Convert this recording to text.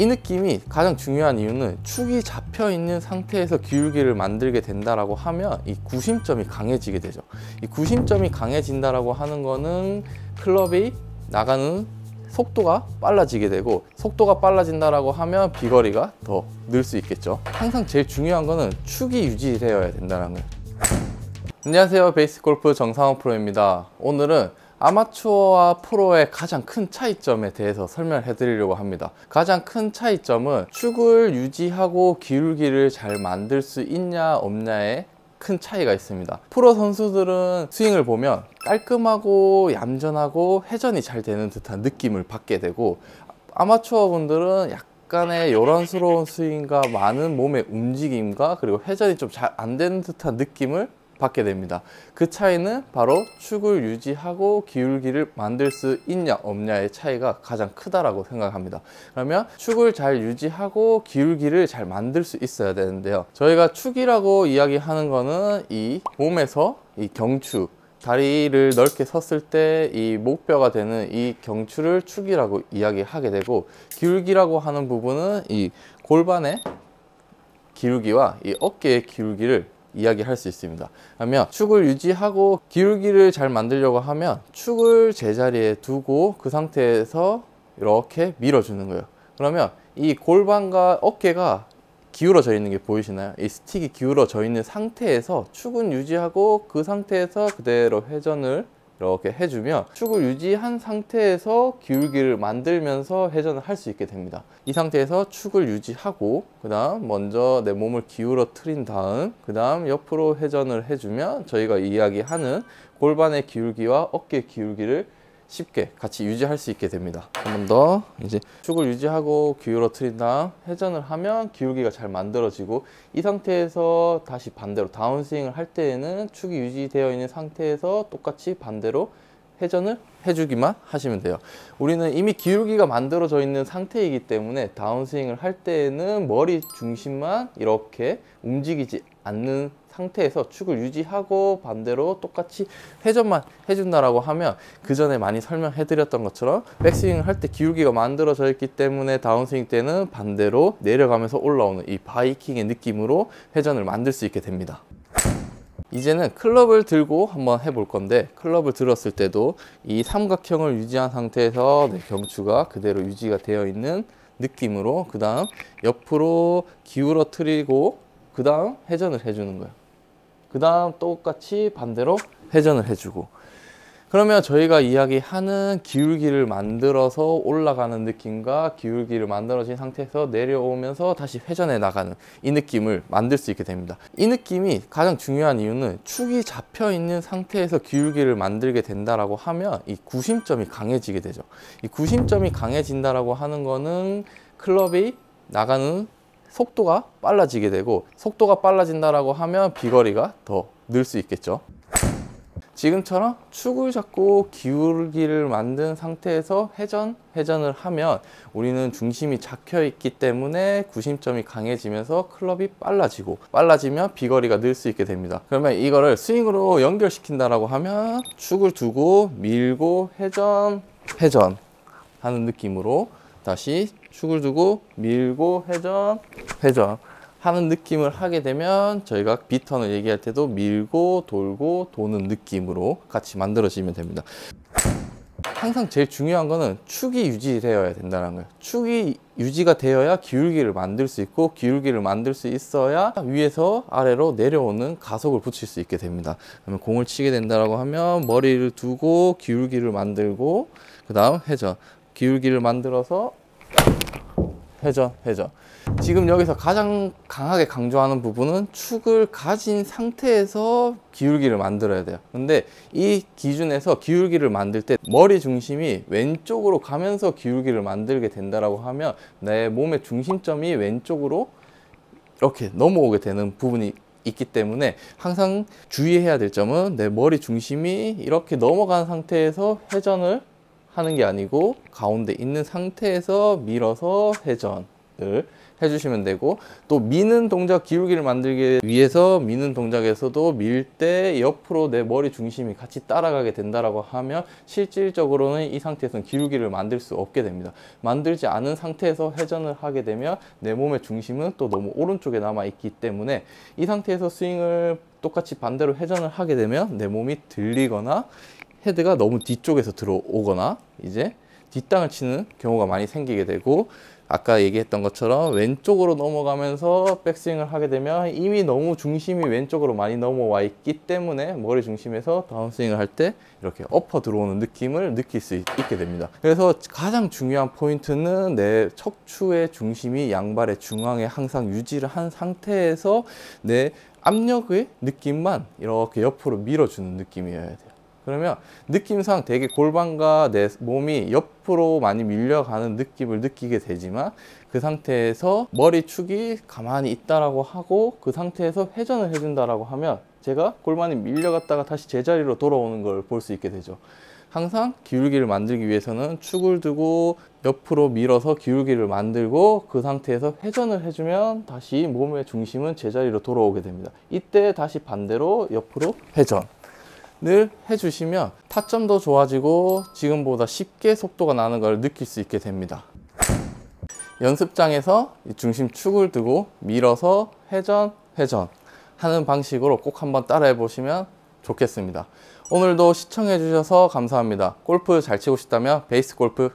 이 느낌이 가장 중요한 이유는 축이 잡혀 있는 상태에서 기울기를 만들게 된다라고 하면 이 구심점이 강해지게 되죠. 이 구심점이 강해진다라고 하는 거는 클럽이 나가는 속도가 빨라지게 되고 속도가 빨라진다라고 하면 비거리가 더 늘 수 있겠죠. 항상 제일 중요한 거는 축이 유지되어야 된다는 거예요. 안녕하세요. 베이스 골프 정상원 프로입니다. 오늘은 아마추어와 프로의 가장 큰 차이점에 대해서 설명해 드리려고 합니다. 가장 큰 차이점은 축을 유지하고 기울기를 잘 만들 수 있냐 없냐에 큰 차이가 있습니다. 프로 선수들은 스윙을 보면 깔끔하고 얌전하고 회전이 잘 되는 듯한 느낌을 받게 되고 아마추어 분들은 약간의 요란스러운 스윙과 많은 몸의 움직임과 그리고 회전이 좀 잘 안 되는 듯한 느낌을 받게 됩니다. 그 차이는 바로 축을 유지하고 기울기를 만들 수 있냐 없냐의 차이가 가장 크다라고 생각합니다. 그러면 축을 잘 유지하고 기울기를 잘 만들 수 있어야 되는데요. 저희가 축이라고 이야기하는 거는 이 몸에서 이 경추 다리를 넓게 섰을 때 이 목뼈가 되는 이 경추를 축이라고 이야기하게 되고 기울기라고 하는 부분은 이 골반의 기울기와 이 어깨의 기울기를 이야기할 수 있습니다. 그러면 축을 유지하고 기울기를 잘 만들려고 하면 축을 제자리에 두고 그 상태에서 이렇게 밀어주는 거예요. 그러면 이 골반과 어깨가 기울어져 있는 게 보이시나요? 이 스틱이 기울어져 있는 상태에서 축은 유지하고 그 상태에서 그대로 회전을 이렇게 해주면 축을 유지한 상태에서 기울기를 만들면서 회전을 할 수 있게 됩니다. 이 상태에서 축을 유지하고 그 다음 먼저 내 몸을 기울어 트린 다음 그 다음 옆으로 회전을 해주면 저희가 이야기하는 골반의 기울기와 어깨 기울기를 쉽게 같이 유지할 수 있게 됩니다. 한 번 더 이제 축을 유지하고 기울어 트린 다음 회전을 하면 기울기가 잘 만들어지고 이 상태에서 다시 반대로 다운스윙을 할 때에는 축이 유지되어 있는 상태에서 똑같이 반대로 회전을 해주기만 하시면 돼요. 우리는 이미 기울기가 만들어져 있는 상태이기 때문에 다운스윙을 할 때에는 머리 중심만 이렇게 움직이지 않는 상태에서 축을 유지하고 반대로 똑같이 회전만 해준다라고 하면 그 전에 많이 설명해 드렸던 것처럼 백스윙을 할 때 기울기가 만들어져 있기 때문에 다운스윙 때는 반대로 내려가면서 올라오는 이 바이킹의 느낌으로 회전을 만들 수 있게 됩니다. 이제는 클럽을 들고 한번 해볼 건데 클럽을 들었을 때도 이 삼각형을 유지한 상태에서 내 경추가 그대로 유지가 되어 있는 느낌으로 그 다음 옆으로 기울어뜨리고 그 다음 회전을 해주는 거예요 그 다음 똑같이 반대로 회전을 해주고 그러면 저희가 이야기하는 기울기를 만들어서 올라가는 느낌과 기울기를 만들어진 상태에서 내려오면서 다시 회전해 나가는 이 느낌을 만들 수 있게 됩니다. 이 느낌이 가장 중요한 이유는 축이 잡혀 있는 상태에서 기울기를 만들게 된다라고 하면 이 구심점이 강해지게 되죠. 이 구심점이 강해진다라고 하는 거는 클럽이 나가는 속도가 빨라지게 되고 속도가 빨라진다라고 하면 비거리가 더 늘 수 있겠죠. 지금처럼 축을 잡고 기울기를 만든 상태에서 회전, 회전을 하면 우리는 중심이 잡혀 있기 때문에 구심점이 강해지면서 클럽이 빨라지고 빨라지면 비거리가 늘 수 있게 됩니다. 그러면 이거를 스윙으로 연결시킨다라고 하면 축을 두고 밀고 회전, 회전 하는 느낌으로 다시 축을 두고 밀고 회전, 회전 하는 느낌을 하게 되면 저희가 비턴을 얘기할 때도 밀고 돌고 도는 느낌으로 같이 만들어지면 됩니다. 항상 제일 중요한 거는 축이 유지되어야 된다는 거예요. 축이 유지가 되어야 기울기를 만들 수 있고 기울기를 만들 수 있어야 위에서 아래로 내려오는 가속을 붙일 수 있게 됩니다. 그러면 공을 치게 된다고 하면 머리를 두고 기울기를 만들고 그 다음 회전 기울기를 만들어서 회전 회전. 지금 여기서 가장 강하게 강조하는 부분은 축을 가진 상태에서 기울기를 만들어야 돼요. 근데 이 기준에서 기울기를 만들 때 머리 중심이 왼쪽으로 가면서 기울기를 만들게 된다고 하면 내 몸의 중심점이 왼쪽으로 이렇게 넘어오게 되는 부분이 있기 때문에 항상 주의해야 될 점은 내 머리 중심이 이렇게 넘어간 상태에서 회전을 하는 게 아니고 가운데 있는 상태에서 밀어서 회전을 을 해주시면 되고 또 미는 동작 기울기를 만들기 위해서 미는 동작에서도 밀 때 옆으로 내 머리 중심이 같이 따라가게 된다라고 하면 실질적으로는 이 상태에서는 기울기를 만들 수 없게 됩니다. 만들지 않은 상태에서 회전을 하게 되면 내 몸의 중심은 또 너무 오른쪽에 남아 있기 때문에 이 상태에서 스윙을 똑같이 반대로 회전을 하게 되면 내 몸이 들리거나 헤드가 너무 뒤쪽에서 들어오거나 이제 뒷땅을 치는 경우가 많이 생기게 되고 아까 얘기했던 것처럼 왼쪽으로 넘어가면서 백스윙을 하게 되면 이미 너무 중심이 왼쪽으로 많이 넘어와 있기 때문에 머리 중심에서 다운스윙을 할 때 이렇게 엎어 들어오는 느낌을 느낄 수 있, 게 됩니다. 그래서 가장 중요한 포인트는 내 척추의 중심이 양발의 중앙에 항상 유지를 한 상태에서 내 압력의 느낌만 이렇게 옆으로 밀어주는 느낌이어야 돼요. 그러면 느낌상 되게 골반과 내 몸이 옆으로 많이 밀려가는 느낌을 느끼게 되지만 그 상태에서 머리 축이 가만히 있다라고 하고 그 상태에서 회전을 해준다라고 하면 제가 골반이 밀려갔다가 다시 제자리로 돌아오는 걸 볼 수 있게 되죠. 항상 기울기를 만들기 위해서는 축을 두고 옆으로 밀어서 기울기를 만들고 그 상태에서 회전을 해주면 다시 몸의 중심은 제자리로 돌아오게 됩니다. 이때 다시 반대로 옆으로 회전. 을 해주시면 타점도 좋아지고 지금보다 쉽게 속도가 나는 걸 느낄 수 있게 됩니다. 연습장에서 이 중심 축을 두고 밀어서 회전, 회전 하는 방식으로 꼭 한번 따라해 보시면 좋겠습니다. 오늘도 시청해 주셔서 감사합니다. 골프 잘 치고 싶다면 베이스 골프